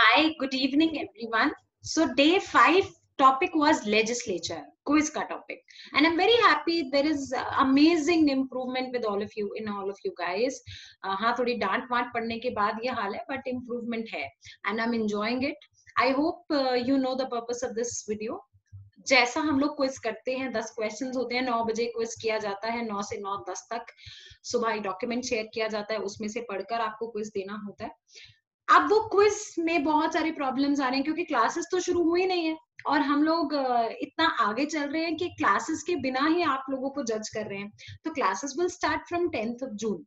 Hi, good evening, everyone. So, day five topic was legislature, quiz ka topic. And I'm very happy there is uh, amazing improvement with all of you, in all of you guys. Uh, हाँ थोड़ी डांट want पढ़ने के बाद ये हाल है, but improvement है. And I'm enjoying it. I hope uh, you know the purpose of this video. जैसा हम लोग क्विज करते हैं दस क्वेश्चंस होते हैं नौ बजे क्विज किया जाता है नौ से नौ दस तक सुबह डॉक्यूमेंट शेयर किया जाता है उसमें से पढ़कर आपको क्विज देना होता है अब वो क्विज में बहुत सारे प्रॉब्लम आ रहे हैं क्योंकि क्लासेस तो शुरू हुई नहीं है। और हम लोग इतना आगे चल रहे हैं कि क्लासेस के बिना ही आप लोगों को जज कर रहे हैं। तो classes will start from tenth of June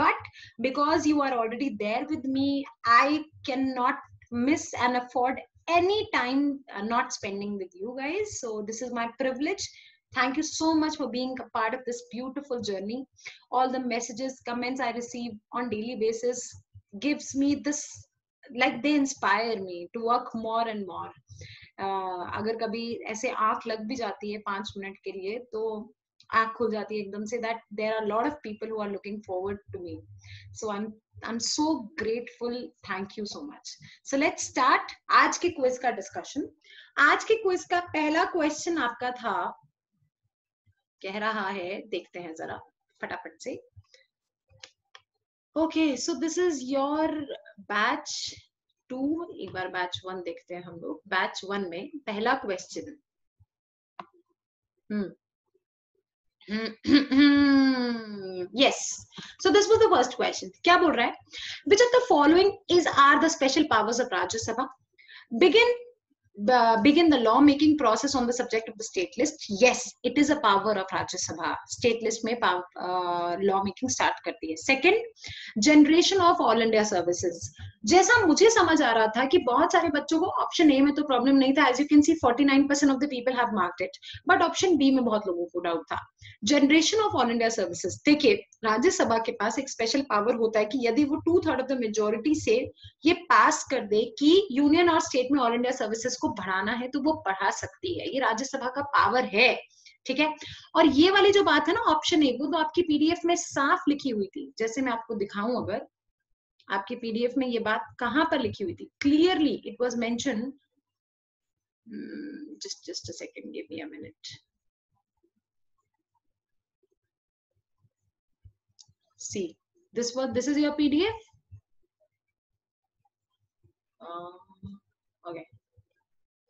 but because you are already there with me I can not miss and afford any time not spending with you guys so this is my privilege thank you so much for being part of this beautiful journey all the messages comments I receive on daily basis gives me this like they inspire me to work more and more uh, अगर कभी ऐसे आँख लग भी जाती है पाँच minute के लिए तो आँख खुल जाती है एकदम से that there are lot of people who are looking forward to me so I am I'm so grateful. Thank you so much. So let's start आज के क्विज का डिस्कशन आज के क्विज का पहला क्वेश्चन आपका था कह रहा है देखते हैं जरा फटाफट से okay so this is your batch two एक बार बैच वन देखते हैं हम लोग बैच वन में पहला question hmm yes so this was the first question kya bol raha hai which of the following is are the special powers of rajya sabha begin uh, begin the law making process on the subject of the state list yes it is a power of rajya sabha state list mein uh, law making start karti hai second generation of all india services जैसा मुझे समझ आ रहा था कि बहुत सारे बच्चों को ऑप्शन ए में तो प्रॉब्लम नहीं था as you can see 49% of the people have marked it but option B में बहुत लोगों को डाउट था generation of all India services देखिए, राज्यसभा के पास एक स्पेशल पावर होता है कि यदि वो two third of the majority से ये पास कर दे कि यूनियन और स्टेट में ऑल इंडिया सर्विसेज़ को बढ़ाना है तो वो बढ़ा सकती है। ये राज्यसभा का पावर है, ठीक है? और ये वाली जो बात है ना ऑप्शन ए वो तो आपकी पीडीएफ में साफ़ लिखी हुई थी। जैसे मैं आपको दिखाऊँ अगर, आपके पीडीएफ में ये बात कहाँ पर लिखी हुई थी? Clearly it was mention just just a second give me a minute see this was this is your pdf uh, okay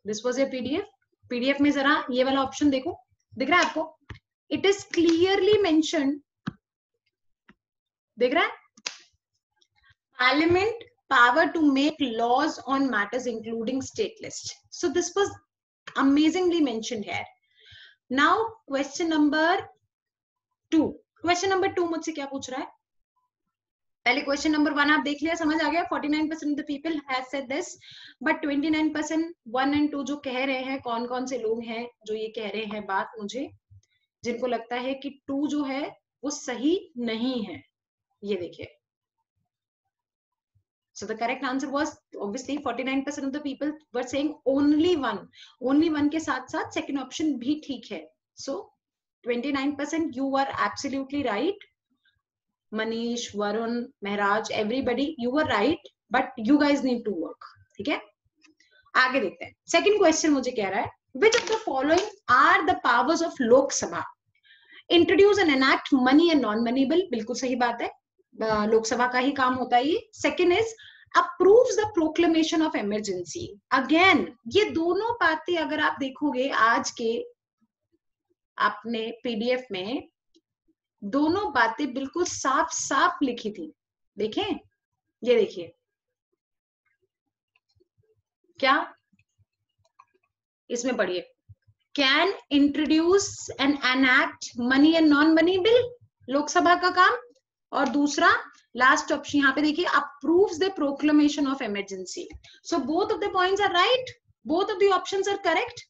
this was your pdf pdf में जरा ये वाला ऑप्शन देखो दिख रहा है आपको इट इज़ क्लियरली मेंशन दिख रहा है parliament power to make laws on matters including state list so this was amazingly mentioned here now question number two question number two मुझसे क्या पूछ रहा है पहले क्वेश्चन नंबर वन आप देख लिया, समझ आ गया 49 percent people have said this but 29 percent one and two जो कह रहे हैं कौन कौन से लोग हैं जो ये कह रहे हैं बात मुझे, जिनको लगता है कि टू जो है, वो सही नहीं है ये देखिए So the correct answer was, obviously 49% of the people were saying only one. Only one के साथ साथ second option भी ठीक है. So 29% you were absolutely right. Manish, Varun, Mehraj, everybody, you were right. But you guys need to work. ठीक है? आगे देखते हैं. Second question मुझे कह रहा है which of the following are the powers of Lok Sabha? Introduce and enact money and non-money bill. बिल्कुल सही बात है. लोकसभा का ही काम होता है ये second is approves the proclamation of emergency again ये दोनों बातें अगर आप देखोगे आज के आपने पीडीएफ में दोनों बातें बिल्कुल साफ़ साफ़ लिखी थी। देखें, ये देखिए। क्या? इसमें पढ़िए। Can introduce and enact money and non money bill Lok Sabha का काम? और दूसरा लास्ट ऑप्शन यहाँ पे देखिए approves the proclamation of emergency so both of the points are right both of the options are correct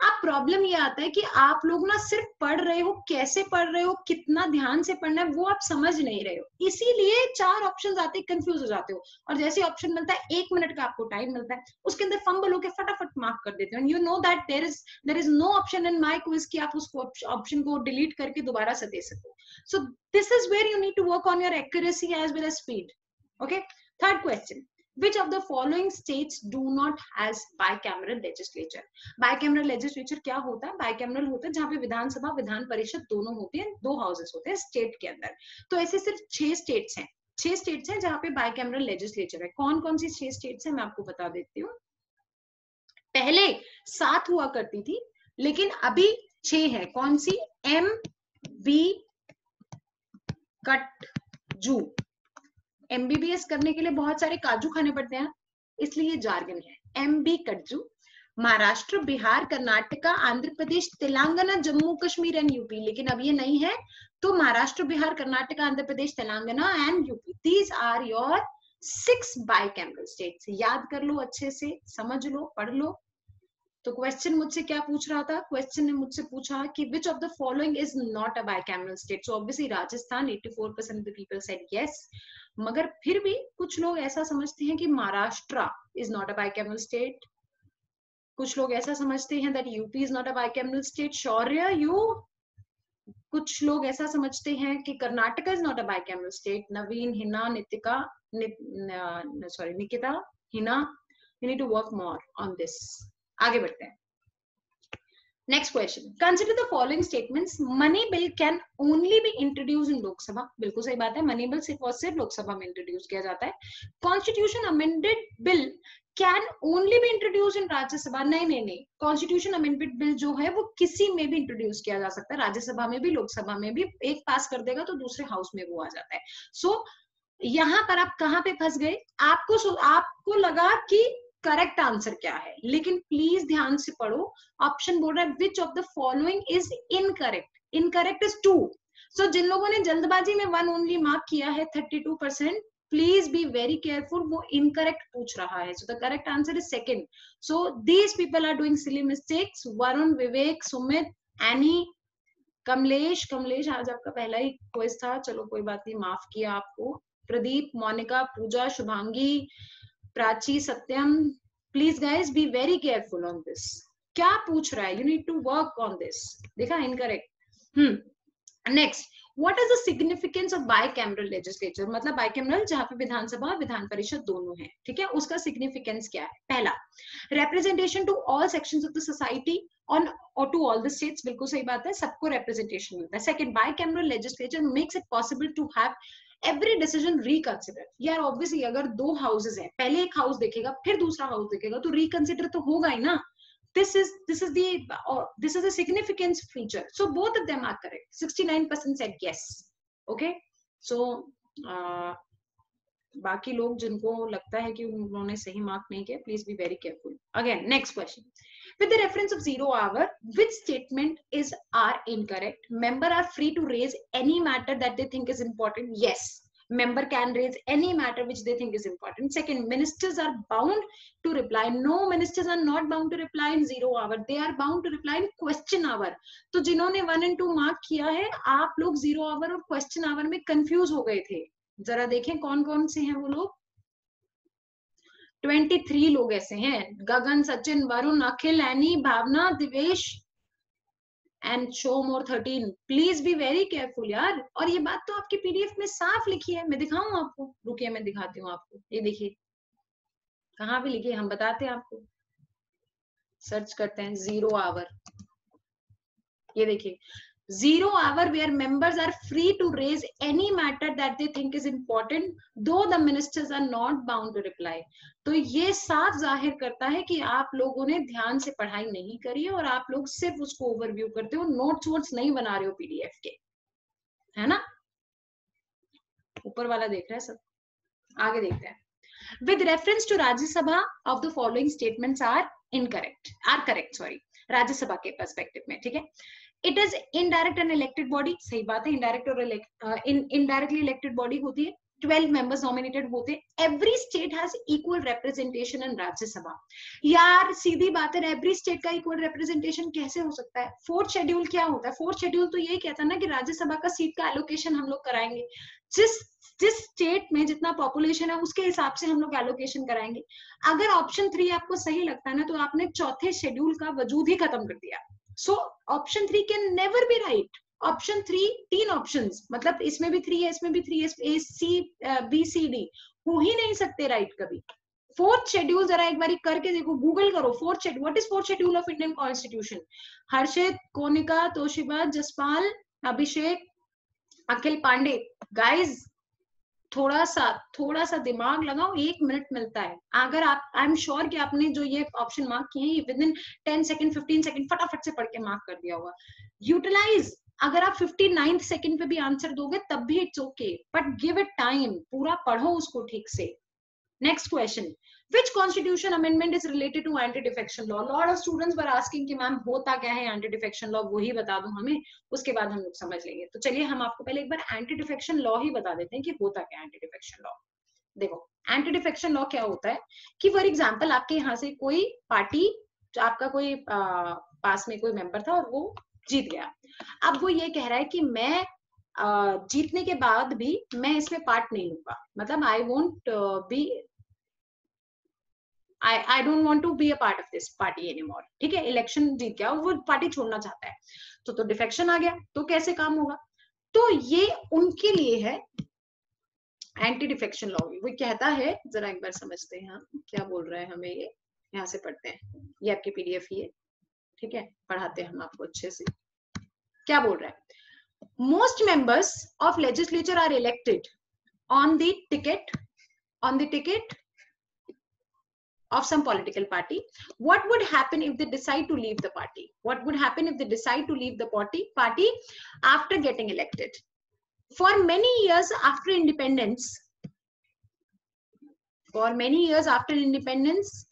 अब problem ये आता है कि आप लोग ना सिर्फ़ पढ़ रहे हो, कैसे पढ़ रहे हो, कितना ध्यान से पढ़ना है, वो आप समझ नहीं रहे हो। इसीलिए चार ऑप्शन आते कंफ्यूज हो जाते हो। और जैसे ऑप्शन मिलता है, एक मिनट का आपको टाइम मिलता है, उसके अंदर फंबल होकर फटाफट मार्क कर देते हो। You know that there is there is no option in my quiz की आप उस ऑप्शन को डिलीट करके दोबारा से दे सको। So this is where you need to work on your accuracy as well as speed okay third question which of the following states do not has bicameral legislature? Bicameral legislature क्या होता है? Bicameral होता है, जहाँ पे विधानसभा, विधान परिषद दोनों होते हैं, दो हाउसेस होते हैं स्टेट के अंदर। तो ऐसे सिर्फ़ छह स्टेट्स हैं। छह स्टेट्स हैं जहाँ पे बाइकैमरल लेजिस्लेचर है। कौन कौन सी छह स्टेट्स हैं, मैं आपको बता देती हूँ। पहले सात हुआ करती थी, लेकिन अभी छह है। कौन सी? एम बी कट जू एमबीबीएस करने के लिए बहुत सारे काजू खाने पड़ते हैं, इसलिए ये जार्गन है। M B Katju Maharashtra, Bihar, Karnataka, Andhra Pradesh, Telangana, Jammu, Kashmir and UP लेकिन अब ये नहीं है तो Maharashtra, Bihar, Karnataka, Andhra Pradesh, Telangana and UP these are your six bicameral states याद कर लो अच्छे से, समझ लो, पढ़ लो। तो क्वेश्चन मुझसे क्या पूछ रहा था? क्वेश्चन ने मुझसे पूछा कि which of the following is not a bicameral state so obviously Rajasthan 84 percent of the people said yes मगर फिर भी कुछ लोग ऐसा समझते हैं कि Maharashtra is not a bicameral state कुछ लोग ऐसा समझते हैं that UP is not a bicameral state Shaurya, you? कुछ लोग ऐसा समझते हैं कि Karnataka is not a bicameral state Naveen Hina Nitika sorry Nikita Hina you need to work more on this आगे बढ़ते हैं। Next question consider the following statements money bill can only be introduce in Lok Sabha बिल्कुल सही बात है money bill सिर्फ़ और सिर्फ़ लोकसभा में इंट्रोड्यूस किया जाता है constitution amended bill can only be introduce in Rajya Sabha नहीं नहीं नहीं कॉन्स्टिट्यूशन अमेंडमेंट बिल जो है वो किसी में भी इंट्रोड्यूस किया जा सकता है। राज्यसभा में भी लोकसभा में भी एक पास कर देगा तो दूसरे हाउस में वो आ जाता है। सो so, यहाँ पर आप कहाँ पे फंस गए? आपको आपको लगा कि करेक्ट आंसर क्या है? लेकिन प्लीज़ ध्यान से पढ़ो। ऑप्शन बोल रहा है which of the following is incorrect incorrect is two so जिन लोगों ने जल्दबाजी में वन ओनली मार्क किया है thirty two percent please be very careful वो इनकरेक्ट पूछ रहा है। So the correct answer is second so these people are doing silly mistakes Varun Vivek Sumit Annie Kamlesh Kamlesh, आज आपका पहला ही क्वेश्चन था। चलो, कोई बात नहीं, माफ़ किया आपको। Pradeep, Monika, Pooja, Shubhangi Prachi Satyam please guys be very careful on this क्या पूछ रहा है? You need to work on this देखा incorrect hmm next what is the significance of bicameral legislature मतलब बाइकैमरल जहाँ पे विधानसभा विधान परिषद दोनों है, ठीक है? उसका सिग्निफिकेंस क्या है? पहला, representation to all sections of the society on, or to all the states, बिल्कुल सही बात है, सबको representation मिलता है। Second, bicameral legislature makes it possible to have every decision reconsider यार ऑब्वियसली अगर दो हाउसेज हैं पहले एक हाउस देखेगा फिर दूसरा हाउस देखेगा तो रिकंसिडर तो होगा ही ना this is this is the uh, this is a significance feature so both of them are correct 69% said yes okay so uh, बाकी लोग जिनको लगता है कि उन्होंने सही मार्क नहीं किया please be very careful again next question with the reference of zero hour which statement is are incorrect member are free to raise any matter that they think is important yes member can raise any matter which they think is important second ministers are bound to reply no ministers are not bound to reply in zero hour they are bound to reply in question hour तो जिन्होंने one and to mark किया है आप लोग zero hour और question hour में confuse हो गए थे जरा देखें कौन कौन से हैं वो लोग? 23 लोग ऐसे हैं। Gagan, Sachin, Varun, Akhil, Annie, Bhavna, Divesh and show more 13 please be very careful यार। और ये बात तो आपकी पीडीएफ में साफ़ लिखी है। मैं दिखाऊँ आपको? रुकिए, मैं दिखाती हूँ आपको। ये देखिए। कहाँ भी लिखिए हम बताते हैं आपको। सर्च करते हैं। ज़ीरो आवर ये देखिए। Zero hour where members are free to raise any matter that they think is important though the ministers are not bound to reply तो ये साफ़ ज़ाहिर करता है कि आप लोगों ने ध्यान से पढ़ाई नहीं करी है और आप लोग सिर्फ़ उसको ओवरव्यू करते हो नोट्स वोट्स नहीं बना रहे हो पीडीएफ के है ना ऊपर वाला देख रहा है सब आगे देखते हैं with reference to Rajya Sabha of the following statements are incorrect are correct sorry राज्य सभा के पर्सपेक्टिव में ठीक है it is indirect and elected body सही बात है इनडायरेक्ट और इनडायरेक्टली इलेक्टेड बॉडी होती है 12 मेंबर्स नॉमिनेटेड होते every state has equal representation in Rajya Sabha यार, सीधी बात है एवरी स्टेट का इक्वल रिप्रेजेंटेशन कैसे हो सकता है? फोर्थ शेड्यूल क्या होता है? फोर्थ शेड्यूल तो यही कहता है ना कि राज्यसभा का सीट का एलोकेशन हम लोग कराएँगे। जिस जिस स्टेट में जितना पॉपुलेशन है, उसके हिसाब से हम लोग एलोकेशन कराएँगे। अगर ऑप्शन थ्री आपको सही लगता है ना तो आपने चौथे शेड्यूल का वजूद ही खत्म कर दिया। So option three can never be right option three तीन ऑप्शन मतलब इसमें भी थ्री है, इसमें भी थ्री है सी बी सी डी हो ही नहीं सकते राइट right कभी. फोर्थ शेड्यूल जरा एक बार करके देखो गूगल करो. Fourth schedule what is fourth schedule of Indian constitution Harshit, Konika, Toshiba, Jaspal, Abhishek, Akhil Pandey. Guys थोड़ा सा थोड़ा सा दिमाग लगाओ, एक मिनट मिलता है। अगर आप आई एम श्योर कि आपने जो ये ऑप्शन मार्क किए हैं within ten second fifteen second फटाफट से पढ़ के मार्क कर दिया होगा। यूटिलाइज अगर आप फिफ्टी नाइन्थ सेकेंड पे भी आंसर दोगे, तब भी it's okay but give it time पूरा पढ़ो उसको ठीक से। Next question which constitution amendment is related to anti defection law? Lot of students were asking कि मैम होता क्या है एंटी डिफेक्शन लॉ वही बता दो हमें उसके बाद हम लोग समझ लेंगे। तो चलिए हम आपको पहले एक बार एंटी डिफेक्शन लॉ ही बता देते हैं कि होता क्या एंटी डिफेक्शन लॉ देखो एंटी डिफेक्शन लॉ क्या होता है कि फॉर एग्ज़ाम्पल आपके यहाँ से कोई पार्टी आपका कोई आ, पास में कोई मेंबर था और वो जीत गया। अब वो ये कह रहा है कि मैं आ, जीतने के बाद भी मैं इसमें पार्ट नहीं लूँगा। मतलब I won't be I I don't want to be a part of this party anymore ठीक है? इलेक्शन जीत गया वो पार्टी छोड़ना चाहता है। तो तो डिफेक्शन आ गया। तो कैसे काम होगा? तो ये उनके लिए है एंटी डिफेक्शन लॉ वो कहता है, जरा एक बार समझते हैं हम, क्या बोल रहे हैं हमें ये? यहाँ से पढ़ते हैं। ये आपके पीडीएफ ही है। ठीक है? पढ़ाते हैं हम आपको अच्छे से। क्या बोल रहा है? Most members of legislature are elected on the ticket on the ticket of some political party what would happen if they decide to leave the party? What would happen if they decide to leave the party party after getting elected? For many years after independence for many years after independence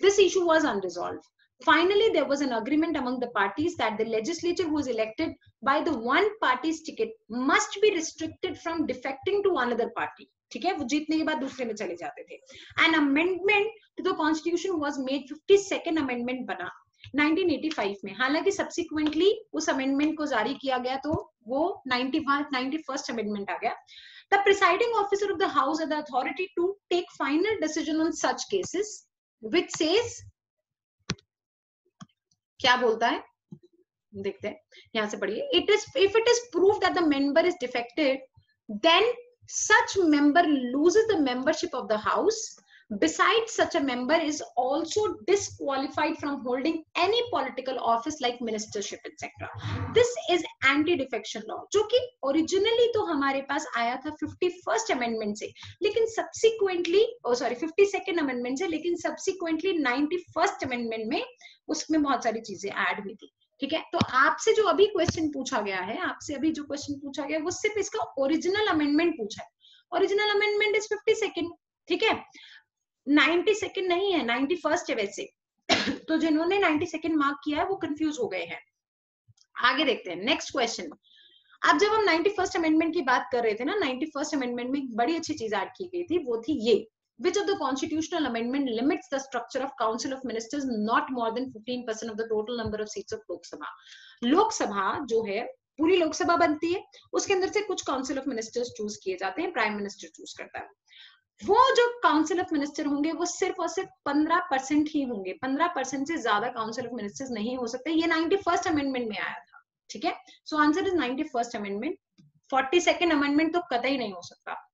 this issue was unresolved. Finally there was an agreement among the parties that the legislature who is elected by the one party's ticket must be restricted from defecting to another party ठीक है? वो जीतने के बाद दूसरे में चले जाते थे। An amendment to the constitution was made fifty second amendment बना 1985 में। हालाँकि सब्सिक्वेंटली उस अमेंडमेंट को जारी किया गया तो वो 91 फ़र्स्ट अमेंडमेंट आ गया। The presiding officer of the house the authority to take final decision on such cases which says क्या बोलता है? देखते हैं। यहाँ से पढ़िए। It is if it is prove that the member is defected then such member loses the membership of the house besides such a member is also disqualified from holding any political office like ministership etc this is anti defection law जो कि originally तो हमारे पास आया था 51st amendment से लेकिन subsequently oh sorry 52nd amendment से लेकिन subsequently 91st amendment में उसमें बहुत सारी चीज़ें ऐड हुई थी ठीक है? तो आपसे जो अभी क्वेश्चन पूछा गया है, आपसे अभी जो क्वेश्चन पूछा गया है, वो सिर्फ़ इसका ओरिजिनल अमेंडमेंट पूछा है। Original amendment is fifty second ठीक है? नाइनटी सेकेंड नहीं है नाइनटी फ़र्स्ट है वैसे। तो जिन्होंने नाइनटी सेकेंड मार्क किया है, वो कंफ्यूज हो गए हैं। आगे देखते हैं नेक्स्ट क्वेश्चन अब जब हम नाइनटी फ़र्स्ट अमेंडमेंट की बात कर रहे थे ना नाइनटी फ़र्स्ट अमेंडमेंट में बड़ी अच्छी चीज़ ऐड की गई थी, वो थी ये। Which of the constitutional amendment limits the structure of council of ministers not more than 15% of the total number of seats of lok sabha? Lok sabha jo hai पूरी लोकसभा बनती है, उसके अंदर से कुछ काउंसिल ऑफ़ मिनिस्टर्स चूज़ किए जाते हैं प्राइम मिनिस्टर चूज़ करता है। वो जो काउंसिल ऑफ़ मिनिस्टर होंगे, वो सिर्फ़ और सिर्फ़ पंद्रह परसेंट ही होंगे। पंद्रह परसेंट से ज़्यादा काउंसिल ऑफ़ मिनिस्टर्स नहीं हो सकते। ये नाइनटी फ़र्स्ट अमेंडमेंट में आया था, ठीक है? So answer is ninety first amendment forty second amendment तो कतई नहीं हो सकता।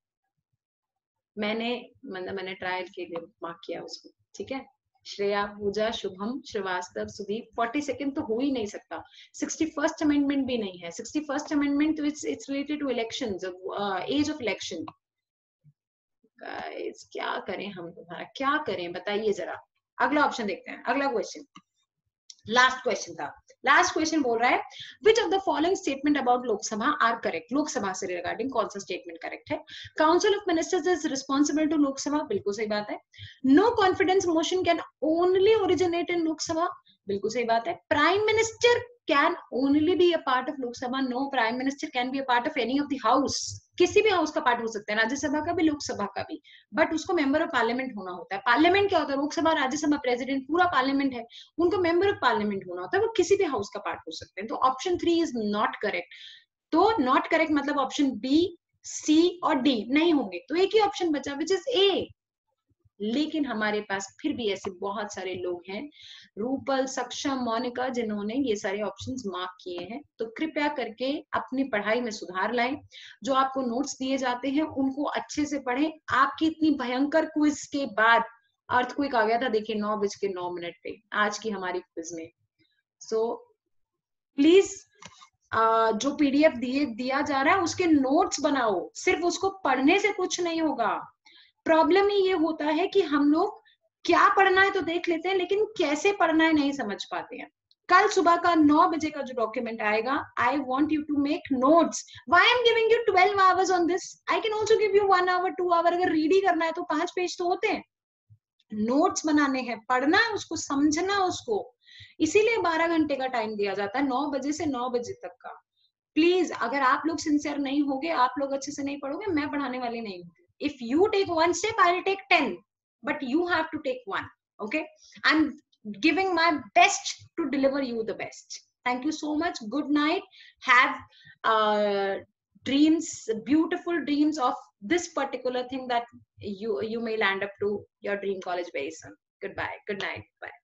मैंने मतलब मैंने ट्रायल के लिए मार्क किया उसको, ठीक है? श्रेया पूजा, शुभम, श्रीवास्तव, सुदीप फोर्टी सेकेंड तो हो ही नहीं सकता। सिक्सटी फ़र्स्ट अमेंडमेंट भी नहीं है। Sixty first amendment it's it's related to election age of election क्या करें हम तुम्हारा? क्या करें? बताइए जरा। अगला ऑप्शन देखते हैं। अगला क्वेश्चन लास्ट क्वेश्चन था। लास्ट क्वेश्चन बोल रहा है which of the following statement about Lok Sabha are correct Lok Sabha से रिगार्डिंग कौन सा स्टेटमेंट करेक्ट है? Council of ministers is responsible to Lok Sabha बिल्कुल सही बात है। No confidence motion can only originate in Lok Sabha बिल्कुल सही बात है। Prime minister can only be a part of Lok Sabha no prime minister can be a part of any of the house किसी भी house का part हो सकता है, राज्यसभा का भी, लोकसभा का भी। बट उसको मेंबर ऑफ़ पार्लियामेंट होना होता है। पार्लियामेंट क्या होता है? लोकसभा, राज्यसभा प्रेसिडेंट पूरा पार्लियामेंट है। उनको मेंबर ऑफ़ पार्लियामेंट होना होता है। वो किसी भी हाउस का पार्ट हो सकते हैं। तो option three is not correct तो नॉट करेक्ट मतलब ऑप्शन बी सी और डी नहीं होंगे। तो एक ही ऑप्शन बचा विच इज़ ए लेकिन हमारे पास फिर भी ऐसे बहुत सारे लोग हैं रूपल सक्षम मोनिका जिन्होंने ये सारे ऑप्शंस मार्क किए हैं। तो कृपया करके अपनी पढ़ाई में सुधार लाएँ। जो आपको नोट्स दिए जाते हैं उनको अच्छे से पढ़ें। आपकी इतनी भयंकर क्विज के बाद अर्थ क्विक आ गया था देखिए नौ बज के नौ मिनट पे आज की हमारी क्विज में। सो so, प्लीज़ जो पीडीएफ दिए दिया जा रहा है उसके नोट्स बनाओ। सिर्फ़ उसको पढ़ने से कुछ नहीं होगा। प्रॉब्लम ही ये होता है कि हम लोग क्या पढ़ना है तो देख लेते हैं, लेकिन कैसे पढ़ना है नहीं समझ पाते हैं। कल सुबह का नौ बजे का जो डॉक्यूमेंट आएगा I want you to make notes why am giving you twelve hours on this I can also give you one hour two hour अगर रीड ही करना है तो पाँच पेज तो होते हैं। नोट्स बनाने हैं, पढ़ना है उसको, समझना उसको। इसीलिए बारह घंटे का टाइम दिया जाता है, नौ बजे से नौ बजे तक का। प्लीज़ अगर आप लोग सिंसियर नहीं होगे, आप लोग अच्छे से नहीं पढ़ोगे, मैं पढ़ाने वाली नहीं हूँ। if you take one step i'll take 10 but you have to take one okay? I'm giving my best to deliver you the best. Thank you so much. Good night. Have uh, dreams beautiful dreams of this particular thing that you you may land up to your dream college very soon. Goodbye. Good night. Bye.